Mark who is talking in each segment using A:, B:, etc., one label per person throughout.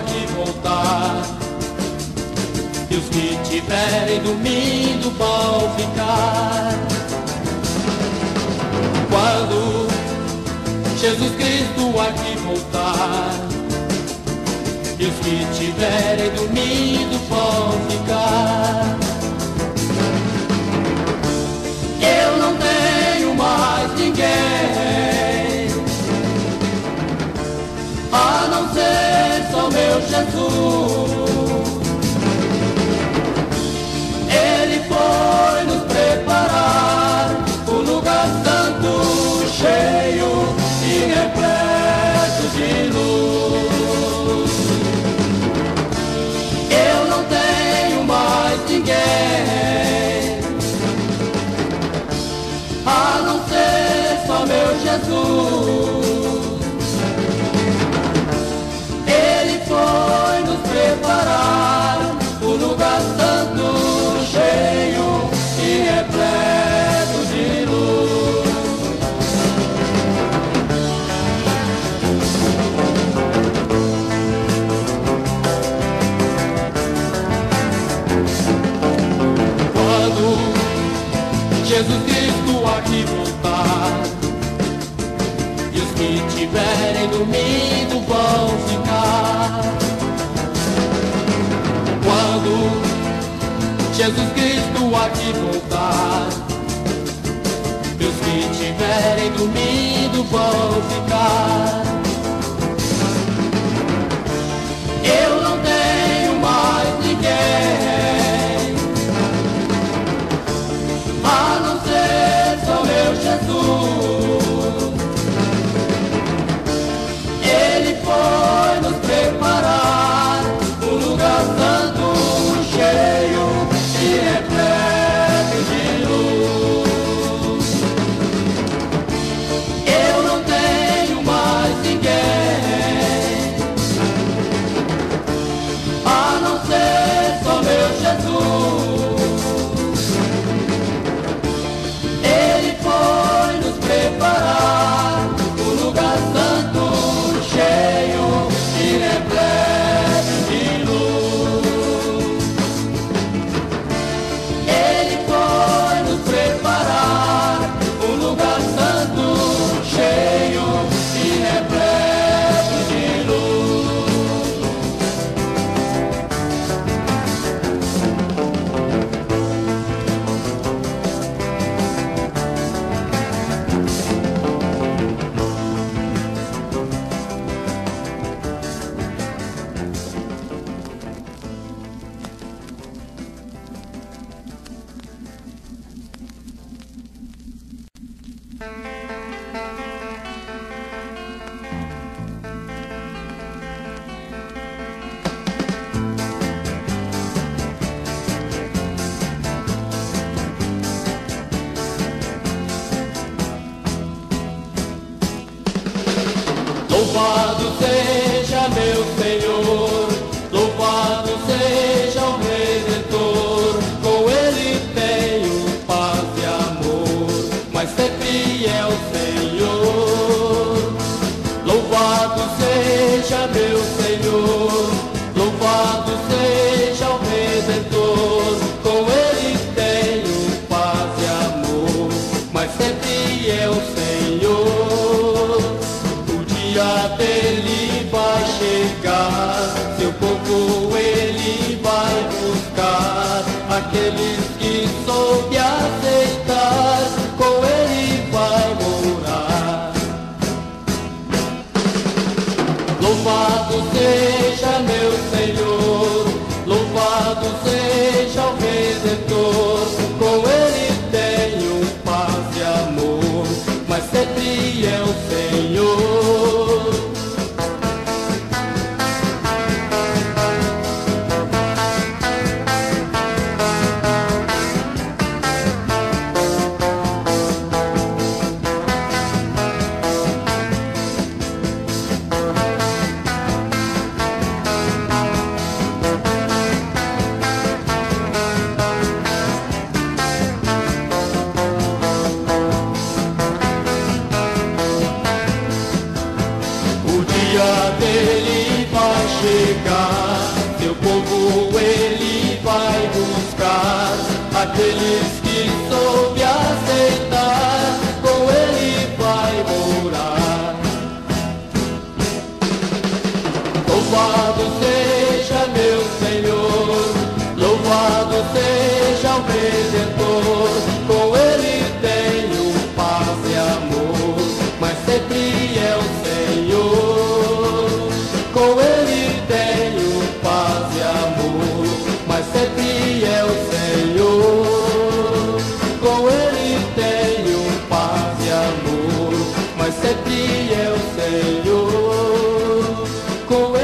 A: Aqui voltar. E os que tiverem dormindo vão ficar. Quando Jesus Cristo aqui voltar. E os que tiverem dormindo vão ficar. Eu não tenho mais ninguém Jesus. Ele foi nos preparar um lugar santo, cheio e repleto de luz. Eu não tenho mais ninguém a não ser só meu Jesus. Jesus Cristo aqui voltar. E os que tiverem dormido vão ficar. Quando Jesus Cristo aqui voltar E os que tiverem dormido vão ficar Louvado seja meu Senhor, louvado seja chegar, teu povo ele vai buscar aquele go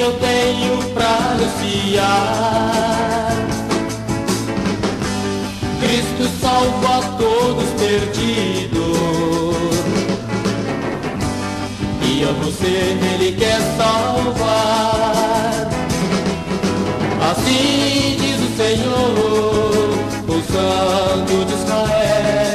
A: eu tenho pra anunciar. Cristo salva todos perdidos. E a você ele quer salvar. Assim diz o Senhor, o Santo de Israel.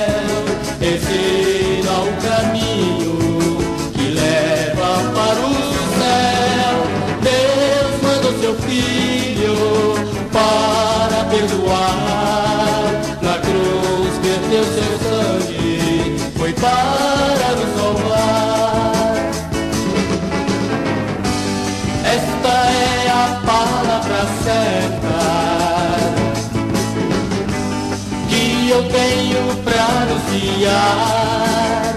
A: eu tenho pra anunciar.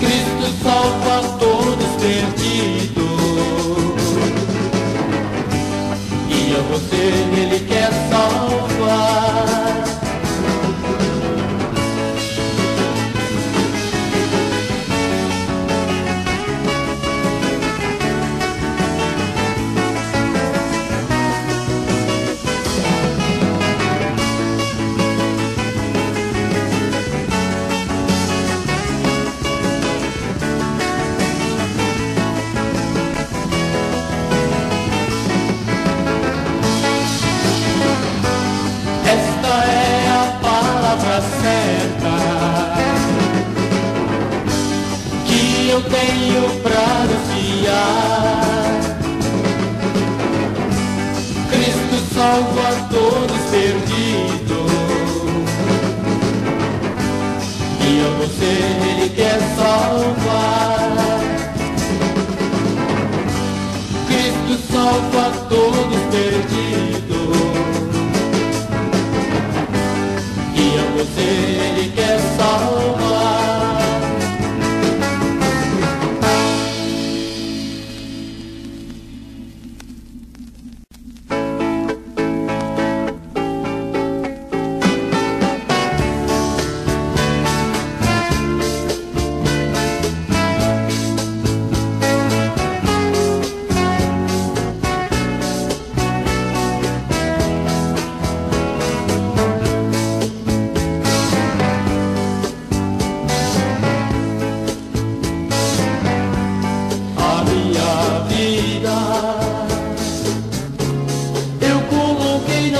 A: Cristo salva todos perdidos. E a você ele quer salvar. salva todos.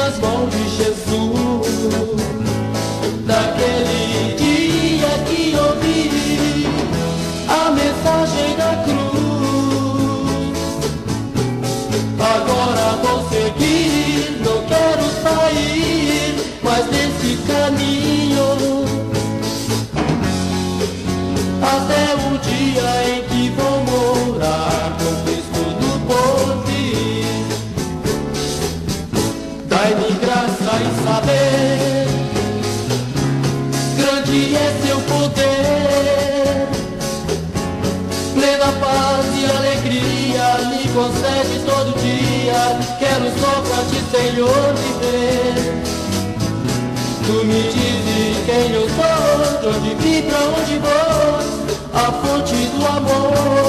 A: nas mãos de Jesus. Me dizes quem eu sou, de onde vim, pra onde vou, a fonte do amor.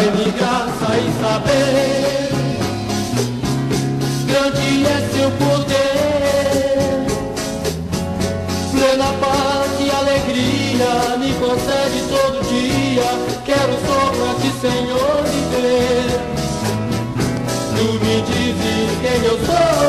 A: Dai-me graça e saber, grande é seu poder, plena paz e alegria me concede todo dia. Quero só ti, Senhor, viver. Tu me dizes quem eu sou,